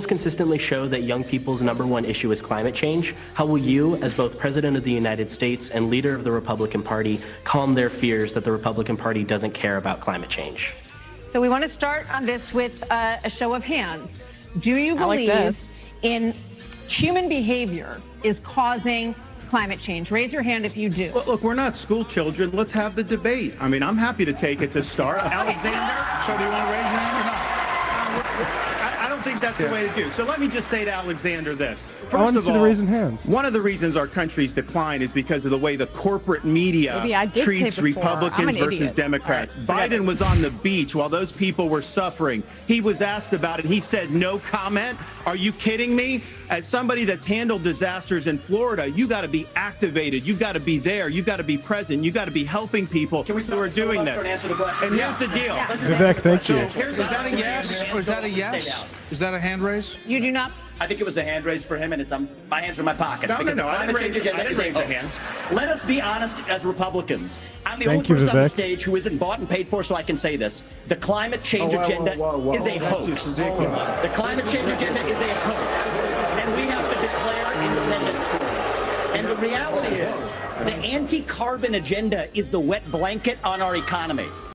Polls consistently show that young people's number one issue is climate change. How will you, as both President of the United States and leader of the Republican Party, calm their fears that the Republican Party doesn't care about climate change? So we want to start on this with uh, a show of hands. Do you I like believe in human behavior is causing climate change? Raise your hand if you do. Look, look, we're not school children. Let's have the debate. I mean, I'm happy to take it to start. Alexander, So do you want to raise your hand or not? I, I don't think that's the way to do. So let me just say to Alexander this. First I of all, the raising hands. one of the reasons our country's decline is because of the way the corporate media Maybe I did treats say before, I'm Republicans versus idiot. Democrats. All right, forget Biden was on the beach while those people were suffering. He was asked about it. He said no comment. Are you kidding me? As somebody that's handled disasters in Florida, you got to be activated. You've got to be there. You've got to be present. You've got to be helping people Can we who are doing the this. and answer? And here's the deal. Vivek, thank you. Here's Is that a yes? Is that a yes? Is that a hand raise? You do not. I think it was a hand raise for him, and it's um, my hands are in my pockets. No, no, because no, I climate didn't change raise- I agenda didn't a raise a hoax. Let us be honest as Republicans. I'm the Thank only you, person on the stage who isn't bought and paid for, so I can say this. The climate change Oh, whoa, agenda whoa, whoa, whoa. is a That's hoax. just ridiculous. The climate change agenda is a hoax, and we have to declare independence for it. And the reality is, the anti-carbon agenda is the wet blanket on our economy.